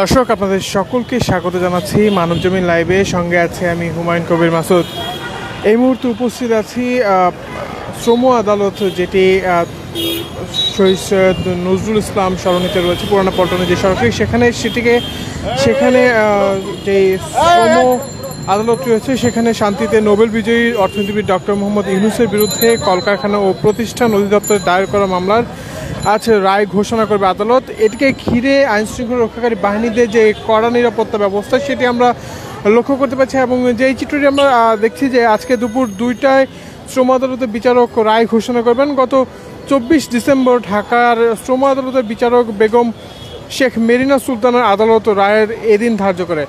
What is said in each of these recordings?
দর্শক, আপনাদের সকলকে স্বাগত জানাচ্ছি মানবজমিন লাইভে সঙ্গে আছে আমি হুমায়ুন কবির মাসুদ। এই মুহূর্তে উপস্থিত আছি শ্রম আদালত, যেটি শহীদ সৈয়দ নজরুল ইসলাম সরণিতে রয়েছে, পুরানা পল্টনে যে সরকারি সেখানে সেটিকে, সেখানে যে শ্রম আদালত রয়েছে, সেখানে শান্তিতে নোবেল বিজয়ী অর্থনীতিবিদ ডক্টর মোহাম্মদ ইউনুসের বিরুদ্ধে কলকারখানা ও প্রতিষ্ঠান অধিদপ্তরে দায়ের করা মামলার আজ রায় ঘোষণা করবে আদালত। এটিকে ঘিরে আইন শৃঙ্খলা রক্ষাকারী বাহিনীদের যে কড়া নিরাপত্তা ব্যবস্থা, সেটি আমরা লক্ষ্য করতে পারছি এবং যেই চিত্রটি আমরা দেখছি যে আজকে দুপুর দুইটায় শ্রম আদালতের বিচারক রায় ঘোষণা করবেন। গত চব্বিশ ডিসেম্বর ঢাকার শ্রম আদালতের বিচারক বেগম শেখ মেরিনা সুলতানের আদালত রায়ের এদিন ধার্য করে।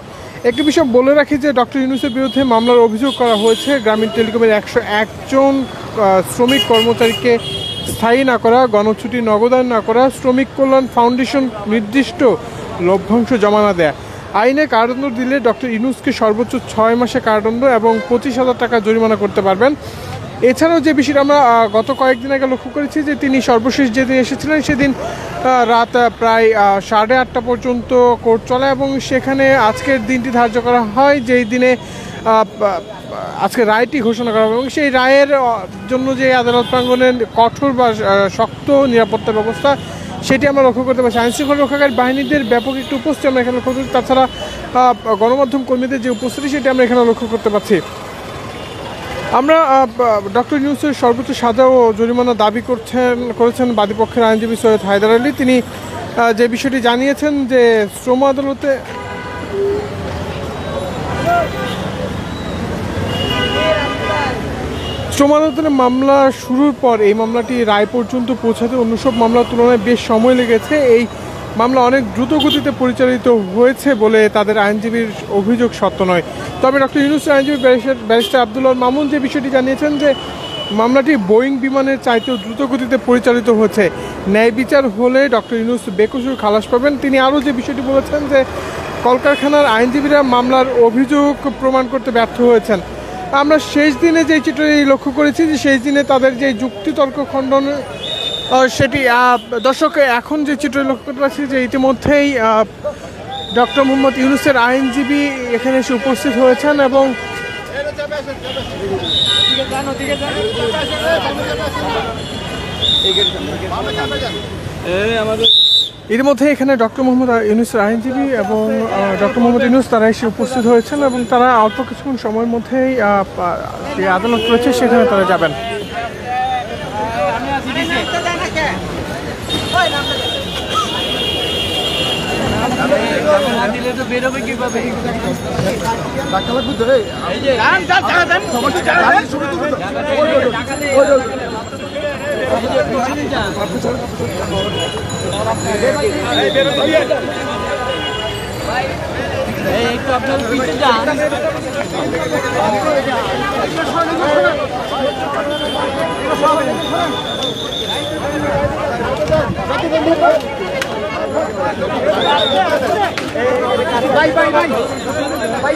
একটি বিষয় বলে রাখি যে ডক্টর ইউনুসের বিরুদ্ধে মামলার অভিযোগ করা হয়েছে। গ্রামীণ টেলিকমের একশো একজন শ্রমিক কর্মচারীকে স্থায়ী না করা, গণছুটি নগদায়ন না করা, শ্রমিক কল্যাণ ফাউন্ডেশন নির্দিষ্ট লভ্যাংশ জমা না দেয়া। আইনে কারাদণ্ড দিলে ডক্টর ইনুসকে সর্বোচ্চ ছয় মাসে কারাদণ্ড এবং পঁচিশ হাজার টাকা জরিমানা করতে পারবেন। এছাড়াও যে বিষয়টা আমরা গত কয়েকদিন আগে লক্ষ্য করেছি যে তিনি সর্বশেষ যেদিন এসেছিলেন সেদিন রাত প্রায় সাড়ে আটটা পর্যন্ত কোর্ট চলে এবং সেখানে আজকের দিনটি ধার্য করা হয়। যেই দিনে আজকে রায়টি ঘোষণা করা হবে এবং সেই রায়ের জন্য যে আদালত প্রাঙ্গনের কঠোর বা শক্ত নিরাপত্তা ব্যবস্থা, সেটি আমরা লক্ষ্য করতে পারছি। আইন শৃঙ্খলা রক্ষাকারী বাহিনীদের ব্যাপক একটু উপস্থিতি আমরা এখানে লক্ষ্য করছি। তাছাড়া গণমাধ্যম কর্মীদের যে উপস্থিতি, সেটি আমরা এখানে লক্ষ্য করতে পারছি। আমরা ডক্টর নিউজের সর্বোচ্চ সাজা ও জরিমানা দাবি করছেন, করেছেন বাদীপক্ষের আইনজীবী সৈয়দ হায়দার আলী। তিনি যে বিষয়টি জানিয়েছেন যে শ্রম আদালতে শ্রম আদালতের মামলা শুরুর পর এই মামলাটি রায় পর্যন্ত পৌঁছাতে অন্য সব মামলার তুলনায় বেশ সময় লেগেছে। এই মামলা অনেক দ্রুত গতিতে পরিচালিত হয়েছে বলে তাদের আইনজীবীর অভিযোগ সত্য নয়। তবে ডক্টর ইউনুসের আইনজীবী ব্যারিস্টার আবদুল্লাহ মামুন যে বিষয়টি জানিয়েছেন যে মামলাটি বোয়িং বিমানের চাইতেও দ্রুত গতিতে পরিচালিত হচ্ছে। ন্যায় বিচার হলে ডক্টর ইউনুস বেকসুর খালাস পাবেন। তিনি আরও যে বিষয়টি বলেছেন যে কলকারখানার আইনজীবীরা মামলার অভিযোগ প্রমাণ করতে ব্যর্থ হয়েছেন। আমরা শেষ দিনে যে চিত্রটি লক্ষ্য করেছি যে শেষ দিনে তাদের যে যুক্তিতর্ক খণ্ডন সেটি দর্শক, এখন যে চিত্র লক্ষ্য করতে পারছি যে ইতিমধ্যেই ডক্টর মোহাম্মদ ইউনুসের আইনজীবী এখানে এসে উপস্থিত হয়েছেন এবং ইতিমধ্যে এখানে ডক্টর মোহাম্মদ ইউনুসের আইনজীবী এবং ডক্টর মোহাম্মদ ইউনুস তারা এসে উপস্থিত হয়েছেন এবং তারা অল্প কিছুক্ষণ সময়ের মধ্যেই যে আদালত রয়েছে সেখানে তারা যাবেন एक तो अपने पीछे जा भाई भाई भाई भाई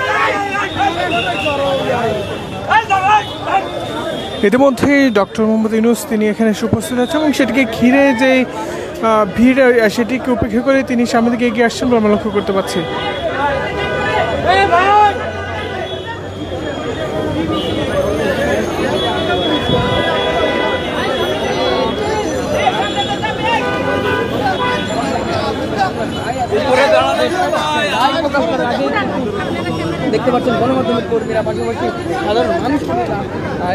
ইতিমধ্যেই ডক্টর মোহাম্মদ ইউনুস তিনি এখানে এসে উপস্থিত আছেন এবং সেটিকে ঘিরে যে ভিড় সেটিকে উপেক্ষা করে তিনি সামনে দিকে এগিয়ে আসছেন বলে আমরা লক্ষ্য করতে পারছি। দেখতে পাচ্ছেন গণমাধ্যমের কর্মীরা পাশাপাশি সাধারণ মানুষ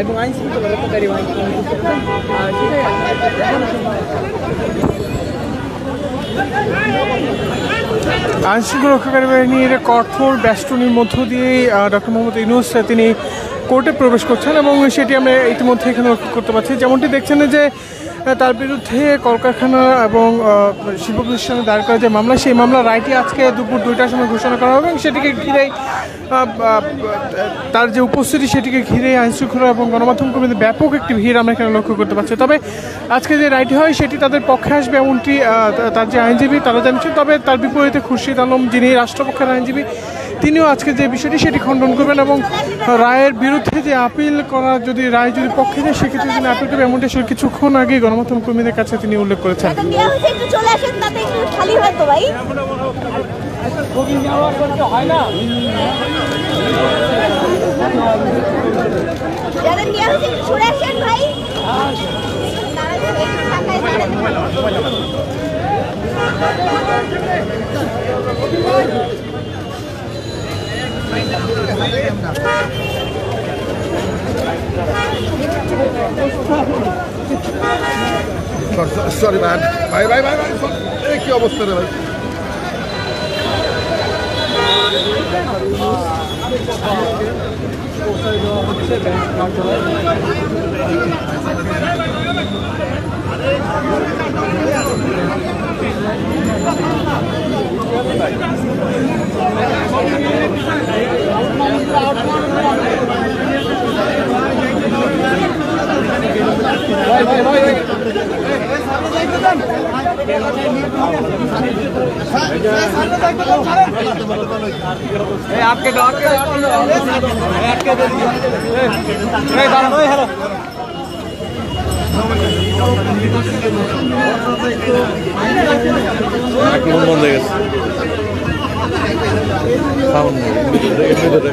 এবং আইন শৃঙ্খলা রক্ষাকারী বাহিনী সেটাই। আইন শৃঙ্খলা রক্ষাকারী বাহিনীর কঠোর বেষ্টনীর মধ্য দিয়ে ডক্টর মোহাম্মদ ইউনুস তিনি কোর্টে প্রবেশ করছেন এবং সেটি আমরা ইতিমধ্যে এখানে লক্ষ্য করতে পারছি। যেমনটি দেখছেন যে তার বিরুদ্ধে কলকারখানা এবং শিল্প প্রতিষ্ঠানে দায়ের করা যে মামলা সেই মামলা রায়টি আজকে দুপুর দুইটার সময় ঘোষণা করা হবে এবং সেটিকে আহ, তার যে উপস্থিতি সেটিকে ঘিরে আইনশৃঙ্খলা এবং গণমাধ্যম কর্মীদের ব্যাপক একটি ভিড় আমরা এখানে লক্ষ্য করতে পারছি। তবে আজকে যে রায়টি হয় সেটি তাদের পক্ষে আসবে এমনটি তার যে আইনজীবী তারা জানিয়েছেন। তবে তার বিপরীতে খুরশিদ আলম যিনি রাষ্ট্রপক্ষের আইনজীবী তিনিও আজকে যে বিষয়টি সেটি খণ্ডন করবেন এবং রায়ের বিরুদ্ধে যে আপিল করা যদি রায় যদি পক্ষে যায় সেক্ষেত্রে তিনি আপিল করবে এমনটি আসলে কিছুক্ষণ আগে গণমাধ্যম কর্মীদের কাছে তিনি উল্লেখ করেছেন হয় তো সরি ভাই ভাই ভাই ভাই ভাই এই কি অবস্থা রে ভাই आपके गाँव के आपके दे दिया हेलो মাইক্রোফোন বন্ধ হয়ে গেছে সাউন্ড নেই এমনিতে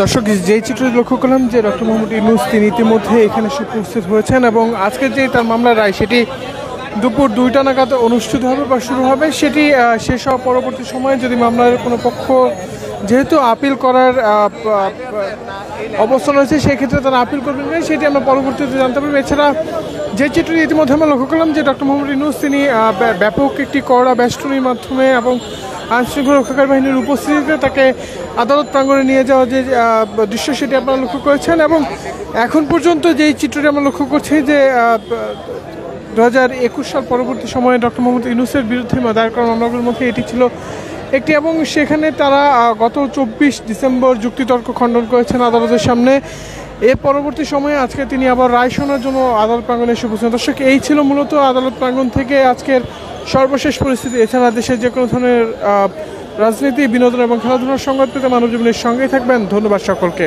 দর্শক, যেই চিত্রটি লক্ষ্য করলাম যে ডক্টর মোহাম্মদ ইউনুস, তিনি ইতিমধ্যে এখানে এসে উপস্থিত হয়েছেন এবং আজকের যে তার মামলার রায়, সেটি দুপুর দুইটা নাগাদ অনুষ্ঠিত হবে বা শুরু হবে। সেটি শেষ হওয়া পরবর্তী সময়ে যদি মামলার কোনো পক্ষ যেহেতু আপিল করার অবস্থান রয়েছে, সেক্ষেত্রে তারা আপিল করবেন সেটি আমরা পরবর্তীতে জানতে পারব। এছাড়া যে চিত্রটি ইতিমধ্যে আমরা লক্ষ্য করলাম যে ডক্টর মোহাম্মদ ইউনুস তিনি ব্যা- ব্যাপক একটি কড়া বেষ্টনীর মাধ্যমে এবং আইন শৃঙ্খলা রক্ষাকারী বাহিনীর উপস্থিতিতে তাকে আদালত প্রাঙ্গণে নিয়ে যাওয়া যে দৃশ্য সেটি আপনারা লক্ষ্য করেছেন এবং এখন পর্যন্ত যেই চিত্রটি আমরা লক্ষ্য করছি যে দু হাজার একুশ সাল পরবর্তী সময়ে ডক্টর মোহাম্মদ ইউনুসের বিরুদ্ধে দায়ের করা মামলাগুলোর মধ্যে এটি ছিল একটি এবং সেখানে তারা গত চব্বিশ ডিসেম্বর যুক্তিতর্ক খণ্ডন করেছেন আদালতের সামনে। এর পরবর্তী সময়ে আজকে তিনি আবার রায় শোনার জন্য আদালত প্রাঙ্গণে এসে উপস্থিত দর্শক, এই ছিল মূলত আদালত প্রাঙ্গণ থেকে আজকের সর্বশেষ পরিস্থিতি। এছাড়া দেশের যে কোনো ধরনের রাজনীতি, বিনোদন এবং খেলাধুলার সংবাদ পেতে মানব জীবনের সঙ্গেই থাকবেন। ধন্যবাদ সকলকে।